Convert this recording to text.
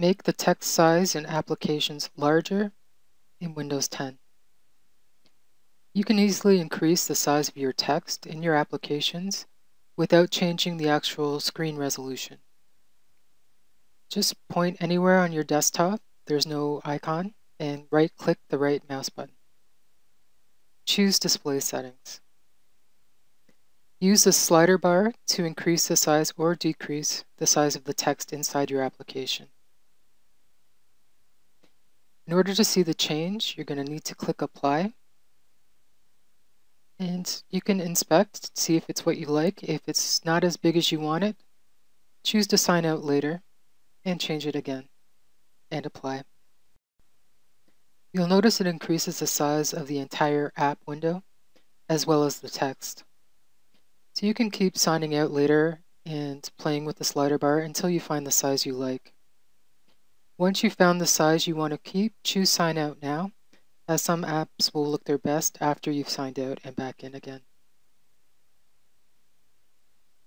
Make the text size in applications larger in Windows 10. You can easily increase the size of your text in your applications without changing the actual screen resolution. Just point anywhere on your desktop, there's no icon, and right-click the right mouse button. Choose Display Settings. Use the slider bar to increase the size or decrease the size of the text inside your application. In order to see the change, you're going to need to click Apply. And you can inspect, see if it's what you like. If it's not as big as you want it, choose to sign out later and change it again and apply. You'll notice it increases the size of the entire app window as well as the text. So you can keep signing out later and playing with the slider bar until you find the size you like. Once you've found the size you want to keep, choose sign out now, as some apps will look their best after you've signed out and back in again.